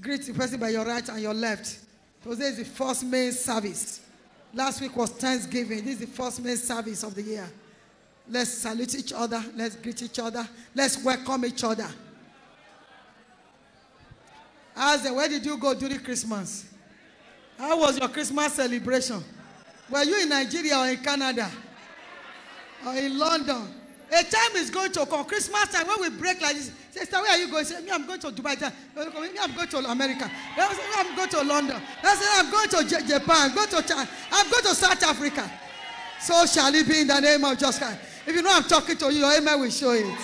Greet the person by your right and your left. Today is the first main service. Last week was Thanksgiving. This is the first main service of the year. Let's salute each other. Let's greet each other. Let's welcome each other. Them, where did you go during Christmas? How was your Christmas celebration? Were you in Nigeria or in Canada? Or in London? A time is going to come. Christmas time, when we break like this, sister, where are you going? Say, me, I'm going to Dubai. Me, I'm going to America. Me, I'm going to London. I'm going to Japan. I'm going to China. I'm going to South Africa. So shall it be in the name of Jesus Christ. If you know I'm talking to you, your amen will show it.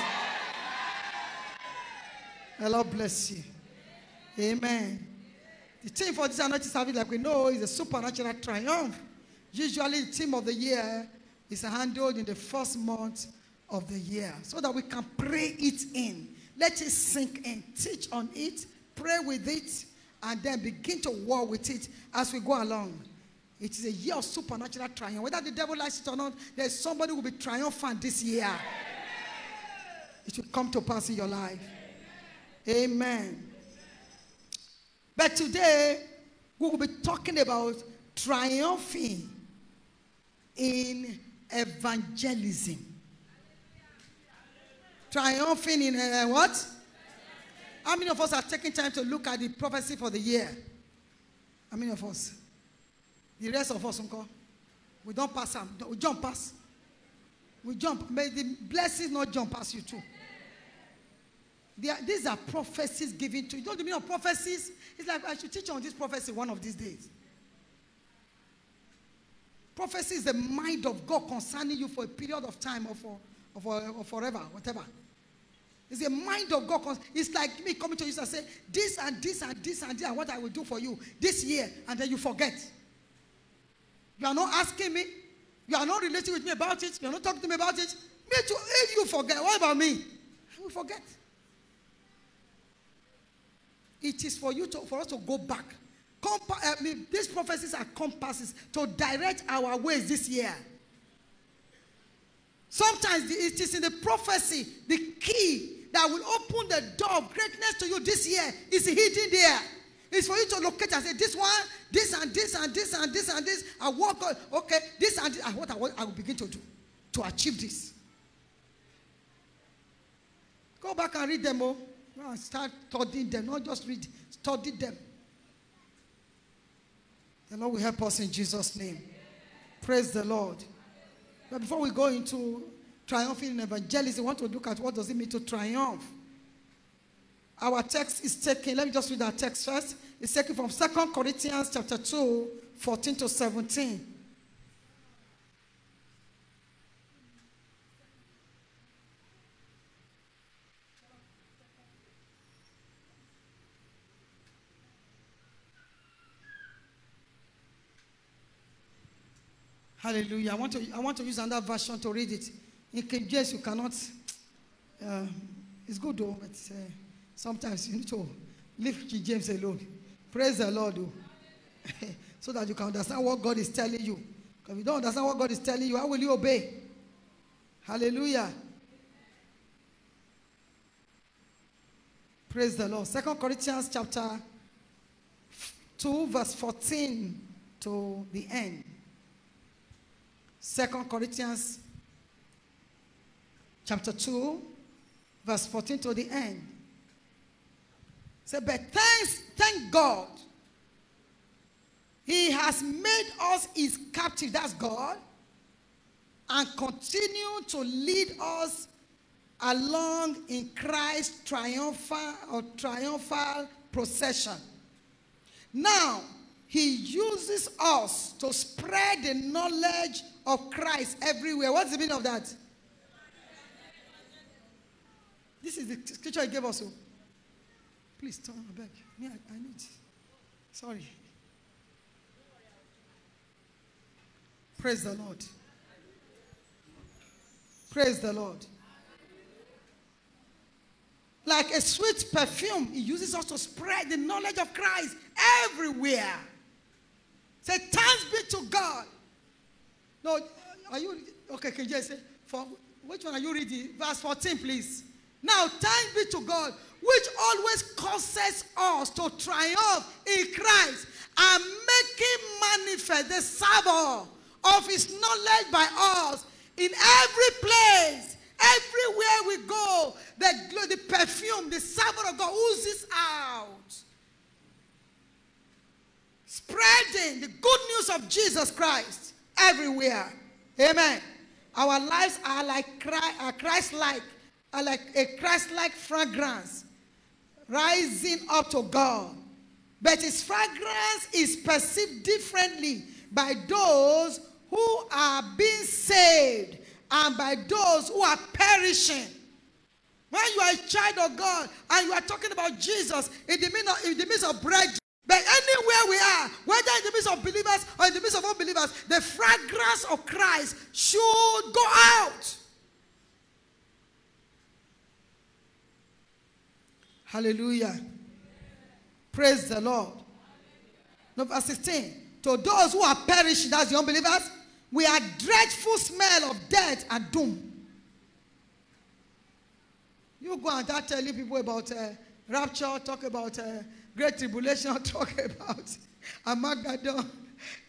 The Lord bless you. Amen. The theme for this anointing service, like we know, is a supernatural triumph. Usually, the theme of the year is handled in the first month of the year so that we can pray it in. Let it sink in, teach on it, pray with it, and then begin to war with it as we go along. It is a year of supernatural triumph. Whether the devil likes it or not, there's somebody who will be triumphant this year. It will come to pass in your life. Amen. But today, we will be talking about triumphing in evangelism. Triumphing in uh, what? How many of us are taking time to look at the prophecy for the year? How many of us? The rest of us, uncle, we don't pass them. We jump past. We jump. May the blessings not jump past you too. Are, these are prophecies given to you. Don't you mean of prophecies? It's like I should teach on this prophecy one of these days. Prophecy is the mind of God concerning you for a period of time or for, or for or forever, whatever. It's the mind of God. It's like me coming to you and say, this and this and this and this and what I will do for you this year, and then you forget. You are not asking me. You are not relating with me about it. You are not talking to me about it. Me too. If you forget, what about me? I will forget. It is for you to, for us to go back. Compa- I mean, these prophecies are compasses to direct our ways this year. Sometimes it is in the prophecy, the key that will open the door of greatness to you this year is hidden there. It's for you to locate and say, this one, this and this and this and this and this. I walk okay, this and this, and what I, want, I will begin to do to achieve this. Go back and read them all. Oh. Start studying them, not just read, study them. The Lord will help us in Jesus' name. Praise the Lord. But before we go into triumphing in evangelism, we want to look at what does it mean to triumph. Our text is taken, let me just read our text first. It's taken from Second Corinthians chapter 2, 14 to 17. Hallelujah. I want to, I want to use another version to read it. In King James, you cannot. Uh, it's good though, but uh, sometimes you need to leave King James alone. Praise the Lord, though. so that you can understand what God is telling you. Because if you don't understand what God is telling you, how will you obey? Hallelujah. Praise the Lord. Second Corinthians chapter 2, verse 14 to the end. Second Corinthians chapter 2, verse 14 to the end. Say, but thanks, thank God. He has made us his captive, that's God, and continue to lead us along in Christ's triumphal or triumphal procession. Now, he uses us to spread the knowledge of Christ everywhere. What's the meaning of that? This is the scripture he gave us. So. Please turn, I beg. Me, I, I need. Sorry. Praise the Lord. Praise the Lord. Like a sweet perfume, he uses us to spread the knowledge of Christ everywhere. Say, thanks be to God. No, are you okay? Can you just say for which one are you reading? Verse 14, please. Now, thanks be to God which always causes us to triumph in Christ and making manifest the savour of his knowledge by us in every place, everywhere we go. The, the perfume, the savour of God oozes out. Spreading the good news of Jesus Christ everywhere. Amen. Our lives are like Christ-like, like a Christ-like fragrance rising up to God. But his fragrance is perceived differently by those who are being saved and by those who are perishing. When you are a child of God and you are talking about Jesus in the midst of, in the midst of bread, but anywhere we are, whether in the midst of believers or in the midst of unbelievers, the fragrance of Christ should go out. Hallelujah. Praise the Lord. No, verse 16. To those who are perishing, that's the unbelievers, we are dreadful smell of death and doom. You go and start telling people about uh, rapture, talk about uh, great tribulation, talk about Armageddon.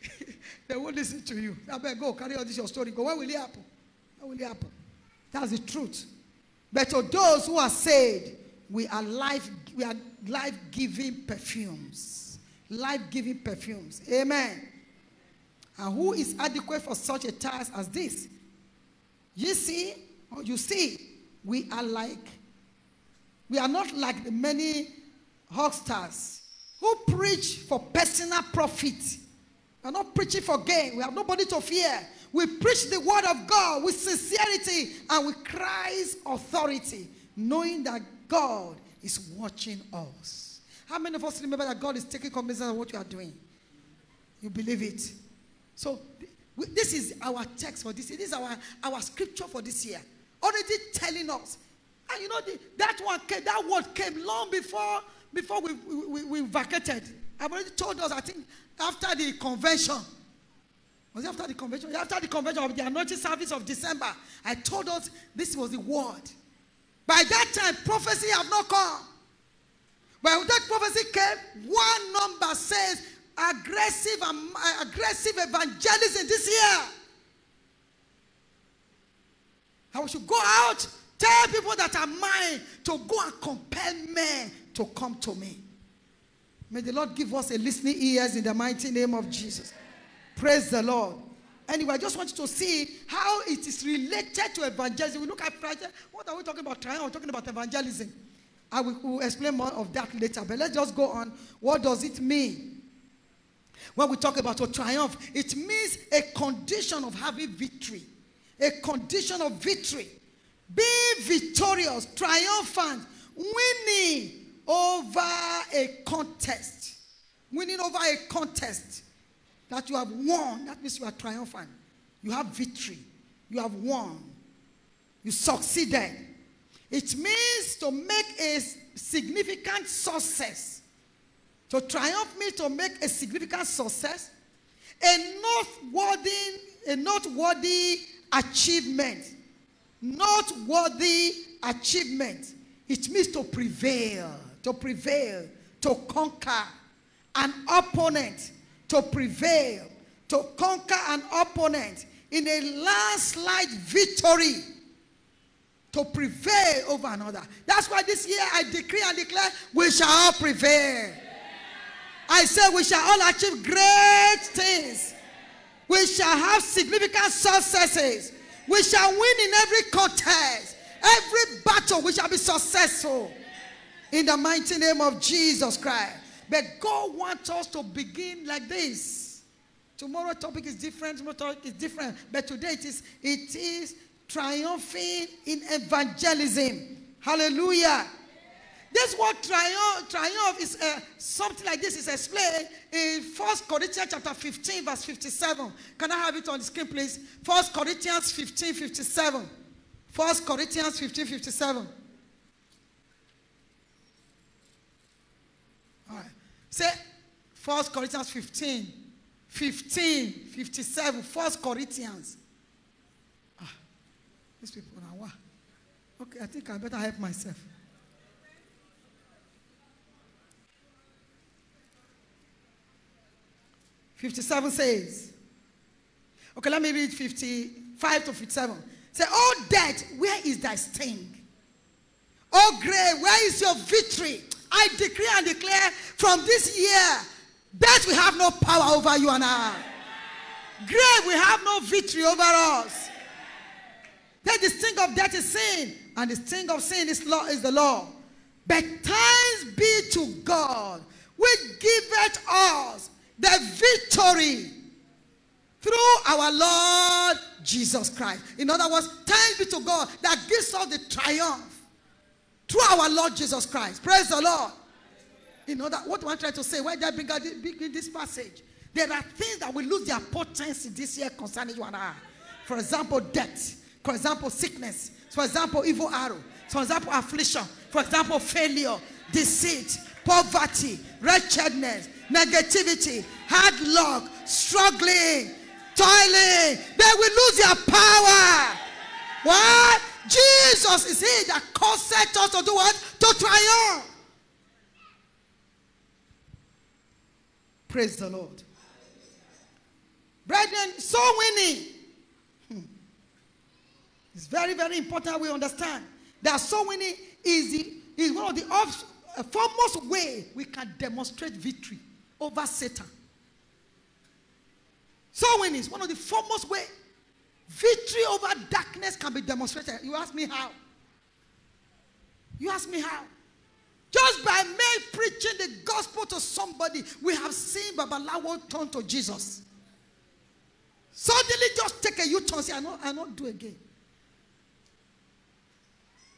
they won't listen to you. I better go carry on this your story. Go, when will it happen? When will it happen? That's the truth. But to those who are saved, we are life, we are life-giving perfumes. Life-giving perfumes. Amen. And who is adequate for such a task as this? You see, or you see, we are like, we are not like the many hucksters who preach for personal profit. We are not preaching for gain. We have nobody to fear. We preach the word of God with sincerity and with Christ's authority, knowing that God is watching us. How many of us remember that God is taking cognizance of what you are doing? You believe it. So this is our text for this. This is our, our scripture for this year. Already telling us. And you know, the, that one came, that word came long before, before we, we, we vacated. I've already told us, I think, after the convention. Was it after the convention? After the convention of the anointing service of December, I told us this was the word. By that time, prophecy have not come. But when that prophecy came, one number says aggressive, um, aggressive evangelism this year. We should go out, tell people that are mine to go and compel men to come to me. May the Lord give us a listening ears in the mighty name of Jesus. Praise the Lord. Anyway, I just want you to see how it is related to evangelism. We look at what are we talking about? Trying or talking about evangelism? I will we'll explain more of that later. But let's just go on. What does it mean? When we talk about a triumph, it means a condition of having victory. A condition of victory. Being victorious, triumphant, winning over a contest. Winning over a contest that you have won, that means you are triumphant. You have victory. You have won. You succeeded. It means to make a significant success. To triumph means to make a significant success. A noteworthy, a noteworthy achievement. Noteworthy achievement. It means to prevail, to prevail, to conquer an opponent to prevail, to conquer an opponent in a landslide victory, to prevail over another. That's why this year I decree and declare we shall all prevail. I say we shall all achieve great things. We shall have significant successes. We shall win in every contest, every battle. We shall be successful in the mighty name of Jesus Christ. But God wants us to begin like this. Tomorrow topic is different, tomorrow topic is different. But today it is, it is triumphing in evangelism. Hallelujah. This word triumph, triumph is uh, something like this is explained in First Corinthians chapter 15, verse 57. Can I have it on the screen, please? First Corinthians 15, 57. First Corinthians 15, 57. Say, 1 Corinthians 15, 15, 57, 1 Corinthians. Ah, these people are what? Okay, I think I better help myself. Fifty-seven says, okay, let me read fifty-five to fifty-seven. Say, "Oh death, where is thy sting? Oh grave, where is your victory? I decree and declare from this year, death will have no power over you and I. Grave will have no victory over us. That the sting of death is sin, and the sting of sin is law is the law. But thanks be to God, which giveth us the victory through our Lord Jesus Christ. In other words, thanks be to God that gives us the triumph through our Lord Jesus Christ. Praise the Lord. You know that what I'm trying to say, why did I bring this passage? There are things that will lose their potency this year concerning you and I. For example, death. For example, sickness. For example, evil arrow. For example, affliction. For example, failure, deceit, poverty, wretchedness, negativity, hard luck, struggling, toiling. They will lose their power. Why? Jesus is he that caused us to do what? To triumph. Praise the Lord. Brethren, soul winning. Hmm. It's very, very important we understand that soul winning is, the, is one of the off, uh, foremost way we can demonstrate victory over Satan. Soul winning is one of the foremost way victory over darkness can be demonstrated. You ask me how? You ask me how? Just by me preaching the gospel to somebody, we have seen Babalawo turn to Jesus. Suddenly just take a U-turn say, I not, I not do again.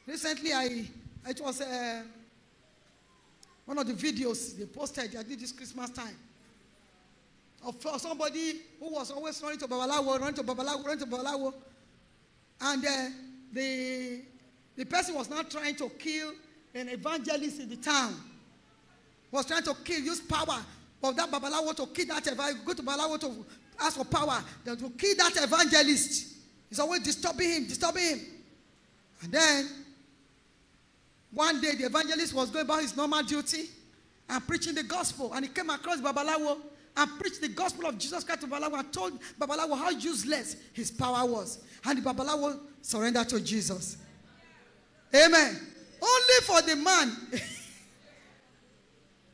Recently, I it was uh, one of the videos they posted, I did this Christmas time. Of somebody who was always running to Babalawo, running to Babalawo, running to Babalawo. And uh, the, the person was not trying to kill an evangelist in the town. Was trying to kill, use power of that Babalawo to kill that evangelist. Go to Babalawo to ask for power that will kill that evangelist. He's always disturbing him, disturbing him. And then one day the evangelist was going about his normal duty and preaching the gospel. And he came across Babalawo and preached the gospel of Jesus Christ to Babalawo and told Babalawo how useless his power was. And the Babalawo surrendered to Jesus. Amen. Only for the man.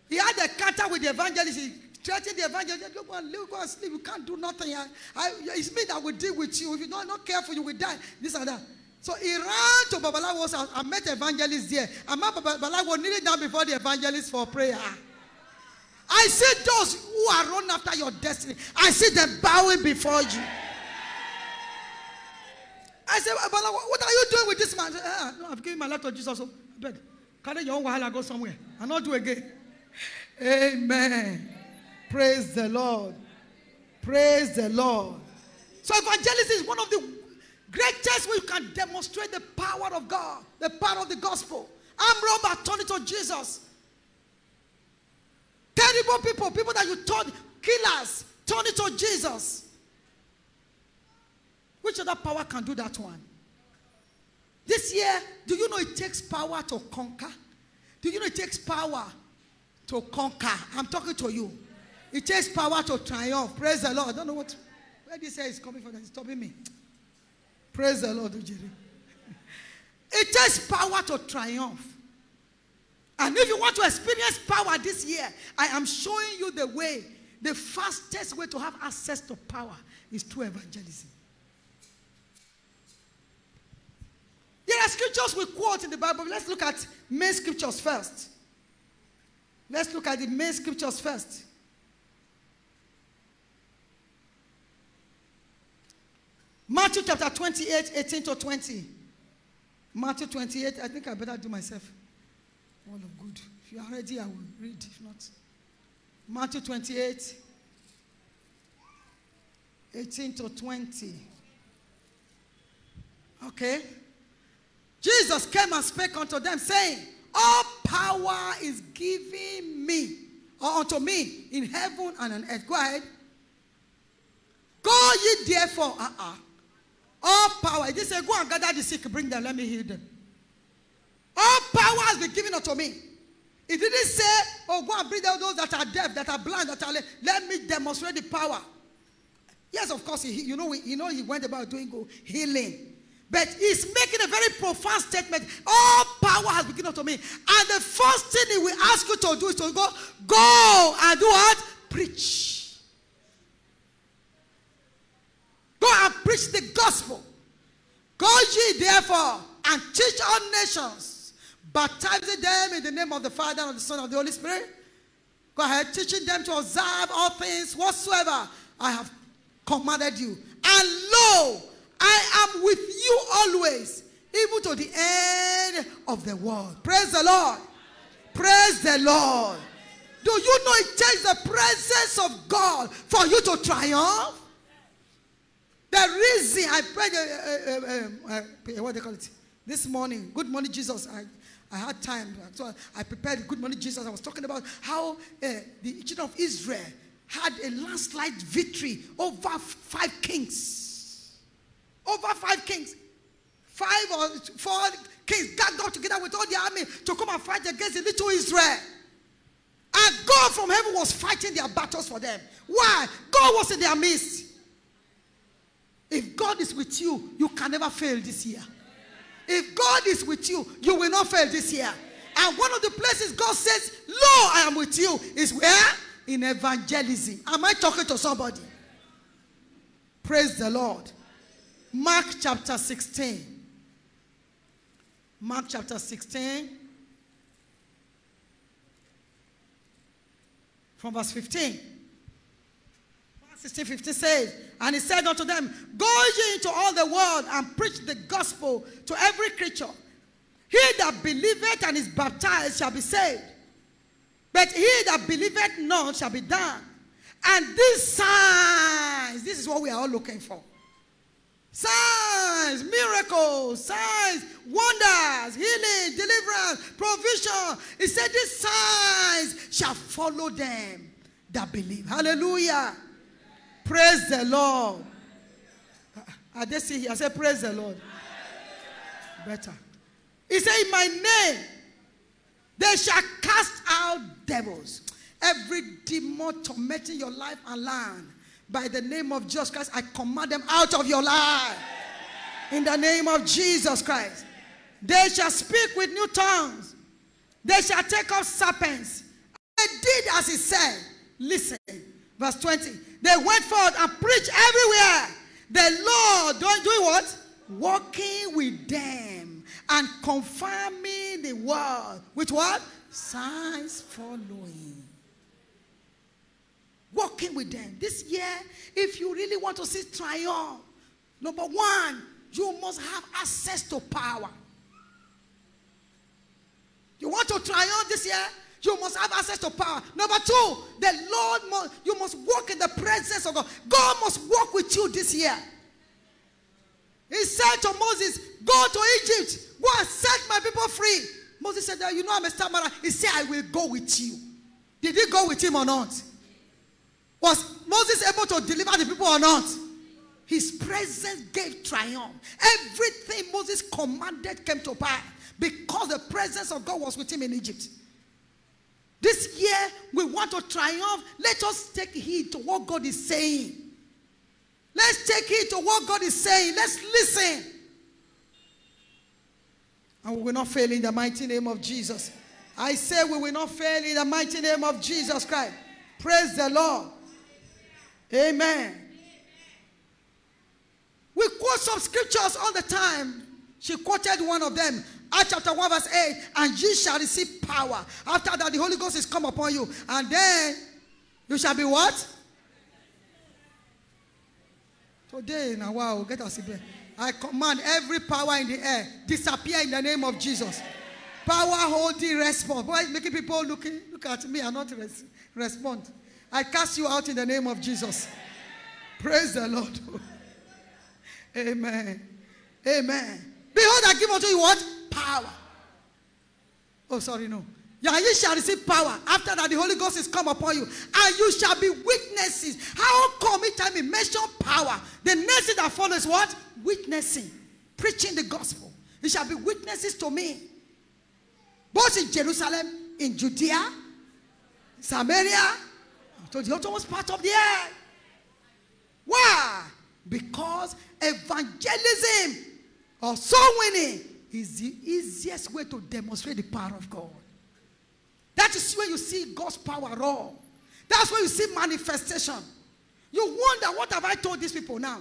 he had a counter with the evangelist. He threatened the evangelist. Go and live, go and sleep. You can't do nothing. I, I, it's me that will deal with you. If you're not, not careful, you will die. This and that. So he ran to Babalawo's house and met evangelist there. And Babalawo kneeling down before the evangelist for prayer. I see those who are run after your destiny. I see them bowing before you. I said, Babalawo, what are you doing with this man? Ah, no, I've given my life to Jesus. So I beg, carry your own wahala go somewhere and not do again. Amen. Praise the Lord. Praise the Lord. So evangelism is one of the greatest way you can demonstrate the power of God, the power of the gospel. I'm robber, turn it to Jesus. Terrible people, people that you thought killers, turn it to Jesus. Which other power can do that one? This year, do you know it takes power to conquer? Do you know it takes power to conquer? I'm talking to you. It takes power to triumph. Praise the Lord. I don't know what where this hair is coming from. It's stopping me. Praise the Lord, Ujiri. It takes power to triumph. And if you want to experience power this year, I am showing you the way. The fastest way to have access to power is through evangelism. There are scriptures we quote in the Bible. Let's look at main scriptures first. Let's look at the main scriptures first. Matthew chapter 28, 18 to 20. Matthew 28, I think I better do myself. All of good. If you are ready, I will read. If not, Matthew 28, 18 to 20. Okay. Jesus came and spake unto them, saying, All power is given me, or unto me, in heaven and on earth. Go ahead. Go ye therefore. Uh-uh. All power. He said, Go and gather the sick, bring them, let me heal them. All power has been given unto me. He didn't say, oh, go and bring out those that are deaf, that are blind, that are lame. Let me demonstrate the power. Yes, of course, he, you know, you know, he went about doing healing. But he's making a very profound statement. All power has been given unto me. And the first thing he will ask you to do is to go, go and do what? Preach. Go and preach the gospel. Go ye therefore and teach all nations, baptizing them in the name of the Father and of the Son and of the Holy Spirit. Go ahead, teaching them to observe all things whatsoever I have commanded you. And lo, I am with you always, even to the end of the world. Praise the Lord. Praise the Lord. Do you know it takes the presence of God for you to triumph? The reason I prayed, uh, uh, uh, what they call it, this morning, Good Morning Jesus, I, I had time, so I prepared Good Morning Jesus. I was talking about how eh, the children of Israel had a landslide victory over five kings. Over five kings. Five or four kings got, got together with all the army to come and fight against the little Israel. And God from heaven was fighting their battles for them. Why? God was in their midst. If God is with you, you can never fail this year. If God is with you, you will not fail this year. And one of the places God says, Lo, I am with you, is where? in evangelism. Am I talking to somebody? Praise the Lord. Mark chapter 16. Mark chapter 16. From verse 15. Mark 16, 15 says, And he said unto them, Go ye into all the world and preach the gospel to every creature. He that believeth and is baptized shall be saved but he that believeth not shall be damned. And these signs, this is what we are all looking for. Signs, miracles, signs, wonders, healing, deliverance, provision. He said, These signs shall follow them that believe. Hallelujah. Praise the Lord. I just see here. I said, Praise the Lord. Better. He said, In my name, they shall cast out devils. Every demon tormenting your life and land, by the name of Jesus Christ, I command them out of your life. In the name of Jesus Christ. They shall speak with new tongues. They shall take up serpents. They did as he said. Listen, verse 20. They went forth and preached everywhere. The Lord don't do what? Walking with them and confirming the word with what? Signs following. Walking with them. This year, if you really want to see triumph, number one, you must have access to power. You want to triumph this year? You must have access to power. Number two, the Lord must, you must walk in the presence of God. God must walk with you this year. He said to Moses, Go to Egypt, go and set my people free. Moses said, You know, I'm a stammerer. He said, I will go with you. Did he go with him or not? Was Moses able to deliver the people or not? His presence gave triumph. Everything Moses commanded came to pass because the presence of God was with him in Egypt. This year, we want to triumph. Let us take heed to what God is saying. Let's take heed to what God is saying. Let's listen. And we will not fail in the mighty name of Jesus. I say we will not fail in the mighty name of Jesus Christ. Praise the Lord. Amen. We quote some scriptures all the time. She quoted one of them. Acts chapter 1, verse 8. And ye shall receive power. After that, the Holy Ghost is come upon you. And then you shall be what? Today, a while, get us here. I command every power in the air disappear in the name of Jesus. Power holding response. Why is making people looking look at me and not res respond? I cast you out in the name of Jesus. Praise the Lord. Amen. Amen. Behold, I give unto you what? Power. Oh, sorry, no. Yeah, you shall receive power. After that, the Holy Ghost is come upon you. And you shall be witnesses. How come each time he mention power? The next thing that follows what? Witnessing. Preaching the gospel. You shall be witnesses to me. Both in Jerusalem, in Judea, Samaria, to the uttermost part of the earth. Why? Because evangelism or soul winning is the easiest way to demonstrate the power of God. That is where you see God's power raw. That's where you see manifestation. You wonder, what have I told these people now?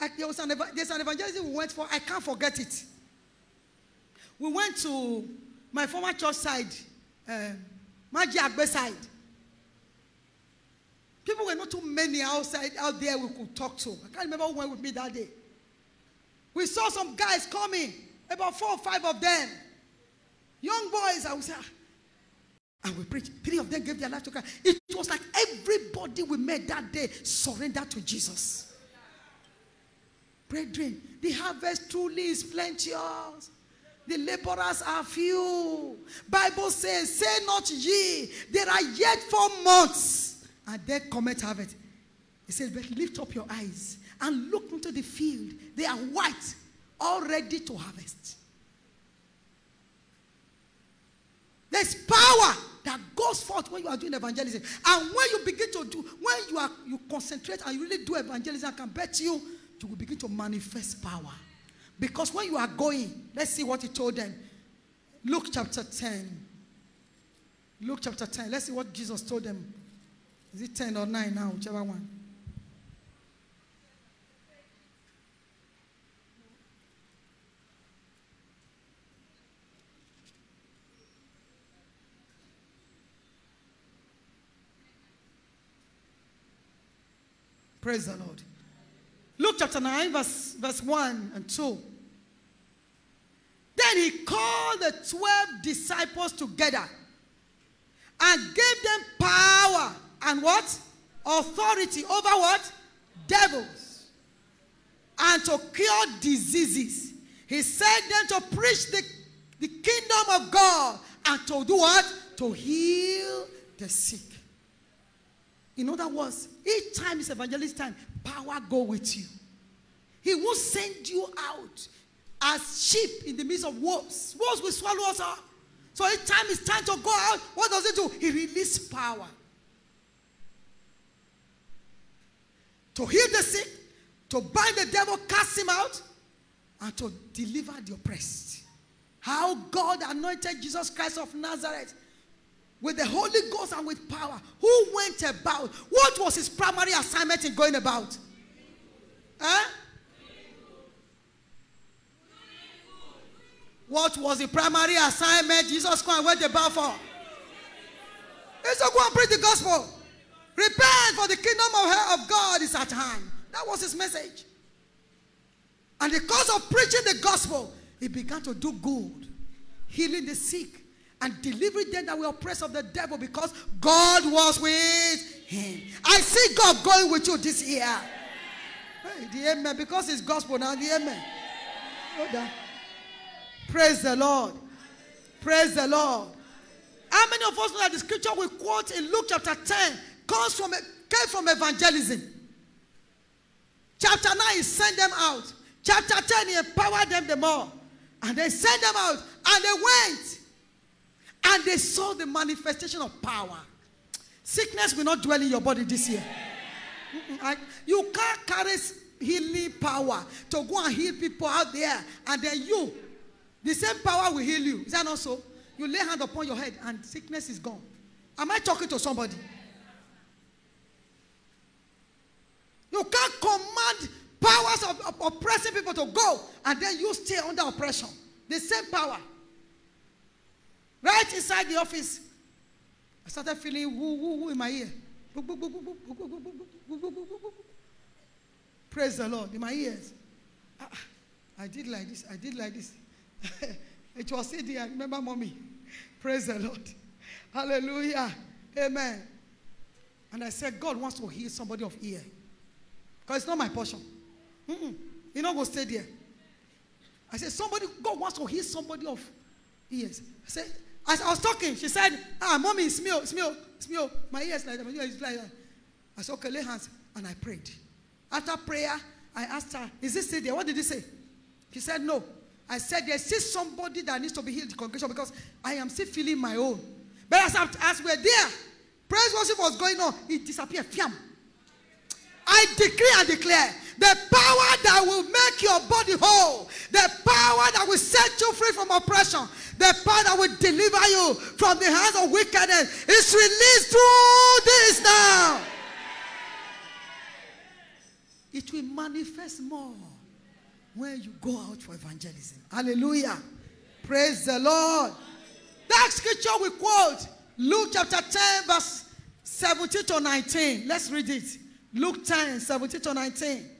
Like there was an, there's an evangelism we went for, I can't forget it. We went to my former church side, uh, Maji Agbe side. People were not too many outside out there we could talk to. I can't remember who went with me that day. We saw some guys coming, about four or five of them. Young boys, I would say, ah. and we preached. Three of them gave their life to Christ. It was like everybody we met that day surrendered to Jesus. Brethren, the harvest truly is plenteous. The laborers are few. Bible says, say not ye, there are yet four months, and then cometh harvest. He says, but lift up your eyes and look into the field. They are white, all ready to harvest. There's power that goes forth when you are doing evangelism. And when you begin to do, when you are you concentrate and you really do evangelism, I can bet you you will begin to manifest power. Because when you are going, let's see what he told them. Luke chapter 10. Luke chapter 10. Let's see what Jesus told them. Is it 10 or 9 now? Whichever one. Praise the Lord. Luke chapter 9, verse, verse 1 and 2. Then he called the 12 disciples together and gave them power and what? Authority over what? Devils. And to cure diseases. He sent them to preach the, the kingdom of God and to do what? To heal the sick. In other words, each time is evangelist time, power go with you. He will send you out as sheep in the midst of wolves. Wolves will swallow us up. So each time it's time to go out, what does it do? He releases power. To heal the sick, to bind the devil, cast him out, and to deliver the oppressed. How God anointed Jesus Christ of Nazareth with the Holy Ghost and with power. Who went about? What was his primary assignment in going about? Huh? What was the primary assignment Jesus Christ went about for? He said, Go and preach the gospel. Repent for the kingdom of, of God is at hand. That was his message. And because of preaching the gospel, he began to do good, healing the sick, and delivering them that were oppressed of the devil because God was with him. I see God going with you this year. Hey, the amen. Because it's gospel now, the amen. Praise the Lord. Praise the Lord. How many of us know that the scripture we quote in Luke chapter 10 comes from came from evangelism? Chapter 9, he sent them out. Chapter 10, he empowered them the more. And they sent them out. And they went. And they saw the manifestation of power. Sickness will not dwell in your body this year. I, you can't carry healing power to go and heal people out there. And then you, the same power will heal you. Is that not so? You lay hand upon your head and sickness is gone. Am I talking to somebody? You can't command powers of, of oppressing people to go and then you stay under oppression. The same power. Right inside the office, I started feeling woo woo woo in my ear. Praise the Lord in my ears. I did like this. I did like this. it was still there. Remember mommy. Praise the Lord. Hallelujah. Amen. And I said, God wants to heal somebody of ear. Because it's not my portion. Mm-mm. You're not going to stay there. I said, somebody, God wants to heal somebody of ears. I said, as I was talking, she said, ah, mommy, smell, smell, smell. My ears like my ears like. I said, okay, lay hands. And I prayed. After prayer, I asked her, is this still there? What did he say? She said, no. I said, there's still somebody that needs to be healed in the congregation because I am still feeling my own. But as, as we're there, praise worship was going on, it disappeared. Fiam. I decree and declare the power that will make your body whole, the power that will set you free from oppression, the power that will deliver you from the hands of wickedness is released through this now. It will manifest more when you go out for evangelism. Hallelujah. Praise the Lord. That scripture we quote, Luke chapter 10, verse 17 to 19. Let's read it. Luke 10, 17 to 19.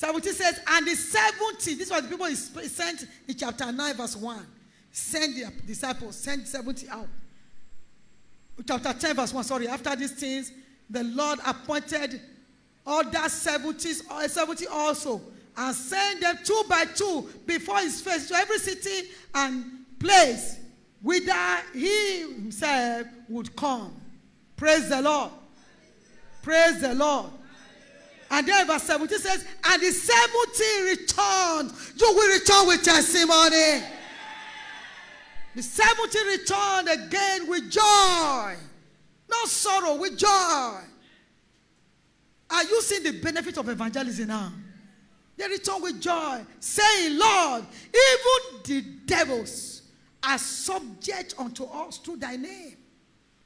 17 says, and the 70, this was the people he sent in chapter 9, verse 1. Send the disciples, send 70 out. Chapter 10, verse 1, sorry. After these things, the Lord appointed other 70, 70 also, and sent them two by two before his face to every city and place whither he himself would come. Praise the Lord. Praise the Lord. And then verse 17 says, And the 70 returned. You will return with testimony. The 70 returned again with joy. Not sorrow, with joy. Are you seeing the benefit of evangelism now? They return with joy, saying, Lord, even the devils are subject unto us through thy name.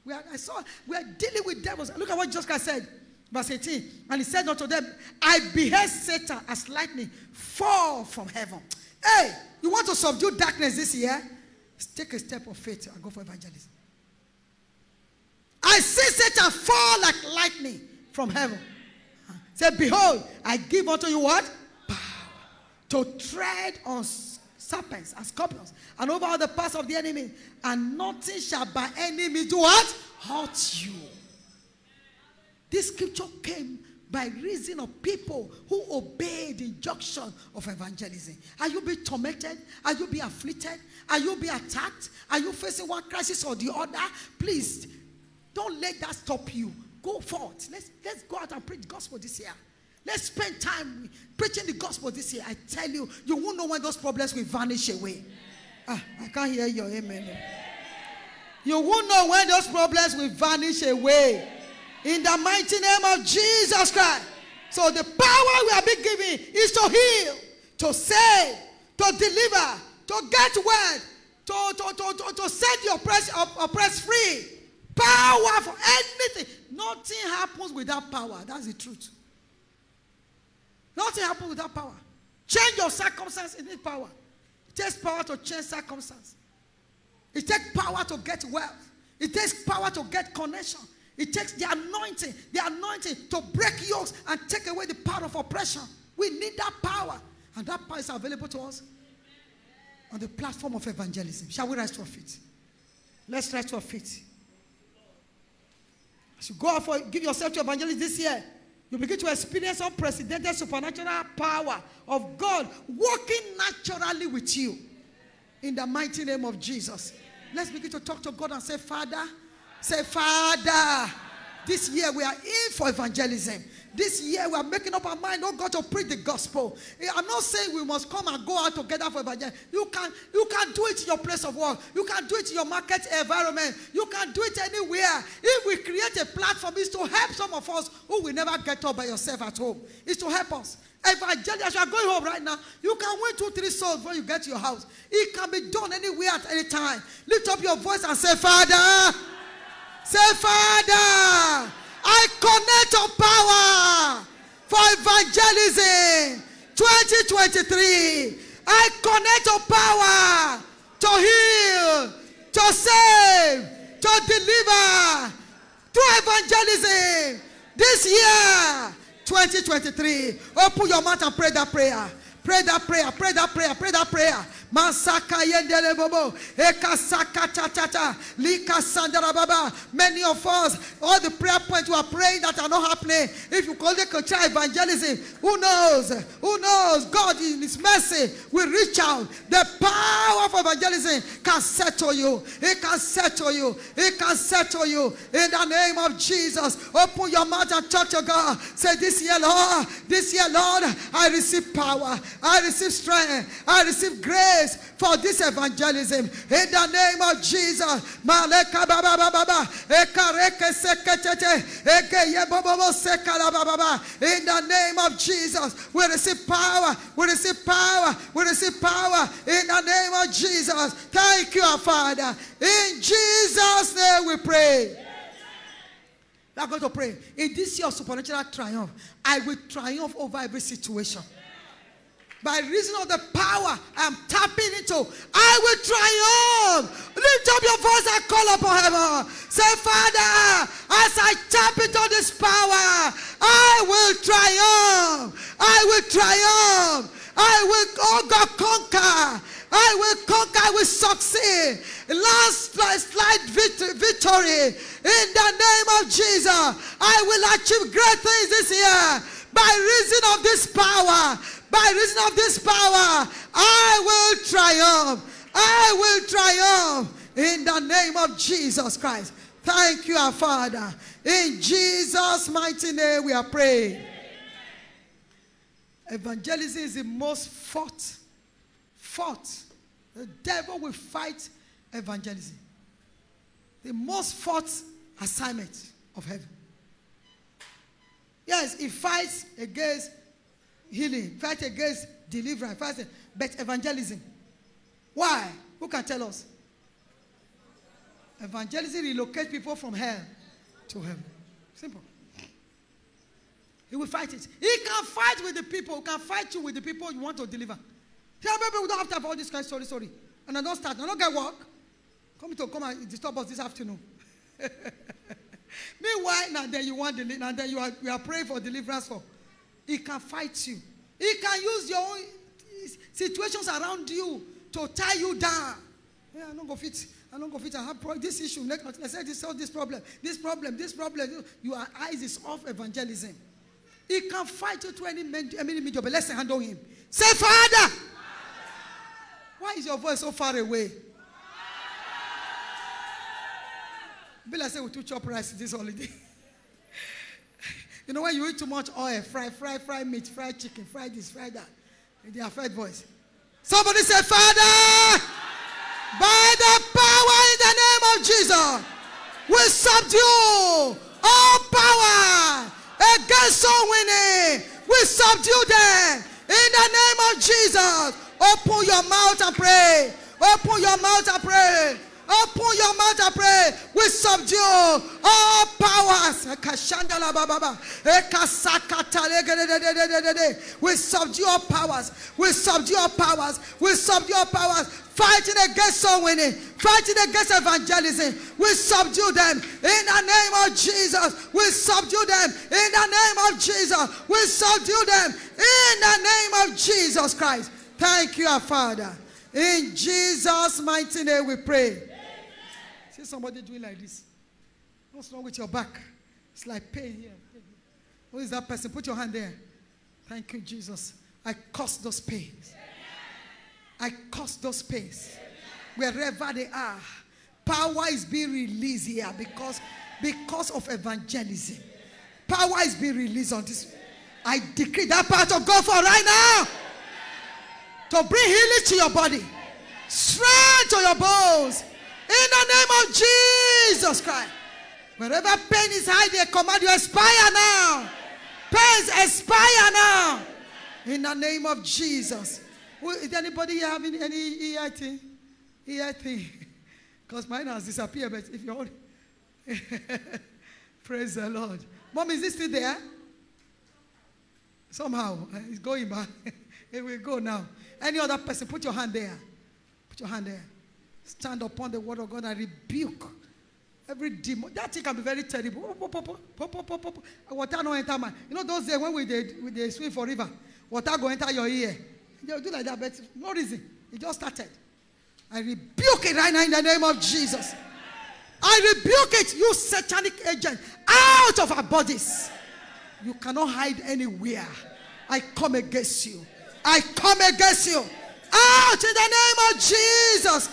We are, I saw, we are dealing with devils. Look at what Jesus Christ said, verse 18. And he said unto them, I beheld Satan as lightning fall from heaven. Hey, you want to subdue darkness this year? Take a step of faith and go for evangelism. I see Satan fall like lightning from heaven. Say, behold, I give unto you what? Power to tread on serpents and scorpions and over all the parts of the enemy, and nothing shall by any means do what? Hurt you. This scripture came by reason of people who obeyed the injunction of evangelism. Are you being tormented? Are you being afflicted? Are you being attacked? Are you facing one crisis or the other? Please, don't let that stop you. Go forth. Let's, let's go out and preach the gospel this year. Let's spend time preaching the gospel this year. I tell you, you won't know when those problems will vanish away. Ah, I can't hear your amen. You won't know when those problems will vanish away. In the mighty name of Jesus Christ. So the power we are being given is to heal, to save, to deliver, to get word, to, to, to, to, to set the oppressed, oppressed free. Power for anything. Nothing happens without power. That's the truth. Nothing happens without power. Change your circumstance, it needs power. It takes power to change circumstance. It takes power to get wealth. It takes power to get connection. It takes the anointing, the anointing to break yokes and take away the power of oppression. We need that power. And that power is available to us on the platform of evangelism. Shall we rise to our feet? Let's rise to our feet. As you go out for give yourself to evangelism this year, you begin to experience unprecedented supernatural power of God working naturally with you. In the mighty name of Jesus. Let's begin to talk to God and say, Father, say, Father, this year we are in for evangelism. This year we are making up our mind, oh God, to preach the gospel. Eh, I'm not saying we must come and go out together for evangelism. You can you can do it in your place of work. You can do it in your market environment. You can do it anywhere. If we create a platform, it's to help some of us who will never get up by yourself at home. It's to help us. Evangelism, you are going home right now, you can win two, three souls when you get to your house. It can be done anywhere at any time. Lift up your voice and say, Father. Say, Father. I connect your power for evangelism 2023. I connect your power to heal, to save, to deliver, to evangelism this year 2023. Open your mouth and pray that prayer. Pray that prayer, pray that prayer, pray that prayer. Masaka yendele bobo. Eka saka cha cha cha. Lika sandara baba. Many of us, all the prayer points we are praying that are not happening. If you call it culture evangelism, who knows? Who knows? God in His mercy will reach out. The power of evangelism can settle you. It can settle you. It can settle you. In the name of Jesus, open your mouth and talk to God. Say, This year, Lord, this year, Lord, I receive power. I receive strength. I receive grace for this evangelism. In the name of Jesus. In the name of Jesus, we receive power. We receive power. We receive power. In the name of Jesus. Thank you, Father. In Jesus' name we pray. We are going to pray. In this year of supernatural triumph, I will triumph over every situation. By reason of the power I'm tapping into, I will triumph. Lift up your voice and call upon heaven. Say, Father, as I tap into this power, I will triumph. I will triumph. I will, oh God, conquer. I will conquer, I will succeed. Last slight victory in the name of Jesus. I will achieve great things this year by reason of this power. By reason of this power, I will triumph. I will triumph in the name of Jesus Christ. Thank you, our Father. In Jesus' mighty name, we are praying. Evangelism is the most fought, fought the devil will fight evangelism. The most fought assignment of heaven. Yes, he fights against healing, fights against deliverance, fights, but evangelism. Why? Who can tell us? Evangelism relocates people from hell to heaven. Simple. He will fight it. He can fight with the people. He can fight you with the people you want to deliver. Tell people we don't have time for all this kind of story, sorry. And I don't start. I don't get work. Come to come and disturb us this afternoon. Meanwhile, now then you want deli- now then you are, you are praying for deliverance for. He can fight you. He can use your own situations around you to tie you down. Yeah, I don't go fit. I don't go fit. I have pro- this issue. I said this, this problem, this problem, this problem. Your eyes is off evangelism. He can fight you to any, major, but let's handle him. Say, Father. Why is your voice so far away? Bill, I say we took chop rice this holiday. you know when you eat too much oil, fry, fry, fry meat, fry chicken, fry this, fry that. They are fed voice. Somebody say, Father, by the power in the name of Jesus, we subdue all power against soul winning. We subdue them in the name of Jesus. Open your mouth and pray. Open your mouth and pray. Open your mouth and pray. We subdue all powers. We subdue all powers. We subdue all powers. We subdue all powers. Fighting against soul winning. Fighting against evangelism. We subdue them in the name of Jesus. We subdue them in the name of Jesus. We subdue them in the name of Jesus Christ. Thank you, our Father. In Jesus' mighty name we pray. See somebody doing like this. What's wrong with your back? It's like pain here. Who is that person? Put your hand there. Thank you, Jesus. I cause those pains. I cause those pains. Wherever they are. Power is being released here because, because of evangelism. Power is being released on this. I decree that part of God for right now to bring healing to your body, strength to your bones. In the name of Jesus Christ. Wherever pain is hiding, I command you expire now. Pains expire now. In the name of Jesus. Is anybody having any EIT? EIT? Because mine has disappeared, but if you're Praise the Lord. Mom, is this still there? Somehow, uh, it's going back. it will go now. Any other person, put your hand there. Put your hand there. Stand upon the word of God and rebuke every demon. That thing can be very terrible. Water no enter my. You know those days when we did we did swim for river, water go enter your ear. They do like that, but no reason. It just started. I rebuke it right now in the name of Jesus. I rebuke it, you satanic agent, out of our bodies. You cannot hide anywhere. I come against you. I come against you. Out in the name of Jesus.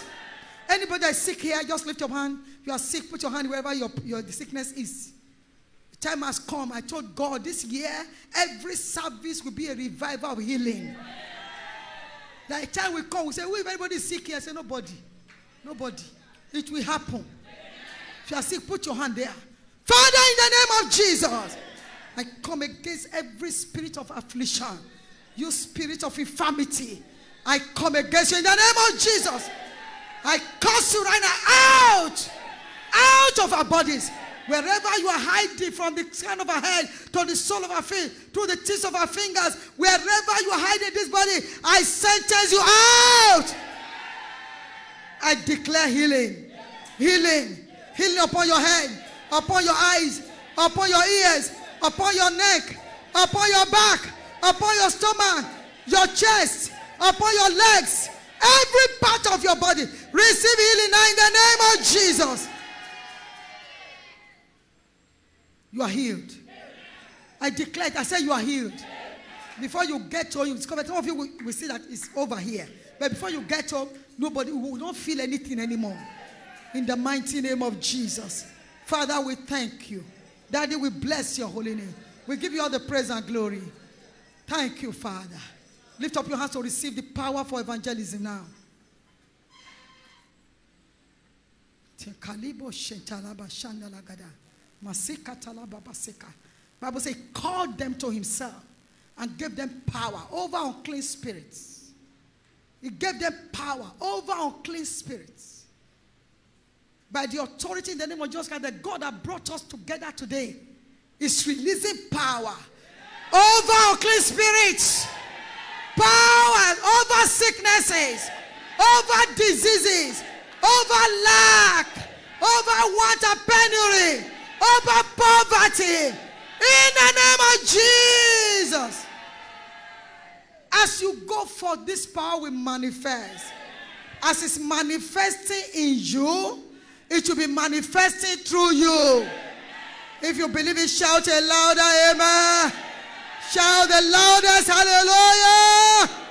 Anybody that is sick here, just lift your hand. If you are sick, put your hand wherever your, your sickness is. The time has come. I told God this year, every service will be a revival of healing. That a time will come, we say, if anybody is sick here, I say, nobody. Nobody. It will happen. If you are sick, put your hand there. Father, in the name of Jesus, I come against every spirit of affliction, you spirit of infirmity. I come against you in the name of Jesus. I curse you right now. Out, out of our bodies. Wherever you are hiding from the crown of our head to the sole of our feet, to the tips of our fingers, wherever you are hiding this body, I sentence you out. I declare healing, healing, healing upon your head, upon your eyes, upon your ears, upon your neck, upon your back, upon your stomach, your chest, upon your legs, every part of your body. Receive healing now in the name of Jesus. You are healed. I declare it. I say you are healed. Before you get home, you discover some of you will, will see that it's over here. But before you get home, nobody will not feel anything anymore. In the mighty name of Jesus. Father, we thank you. Daddy, we bless your holy name. We give you all the praise and glory. Thank you, Father. Lift up your hands to receive the power for evangelism now. Bible says, he called them to himself and gave them power over unclean spirits. He gave them power over unclean spirits. By the authority in the name of Jesus Christ, the God that brought us together today is releasing power over unclean spirits, power over sicknesses, over diseases, over lack, over water penury, over poverty. In the name of Jesus. As you go for this power will manifest. As it's manifesting in you, it will be manifesting through you. If you believe it, shout a louder amen. Shout the loudest hallelujah!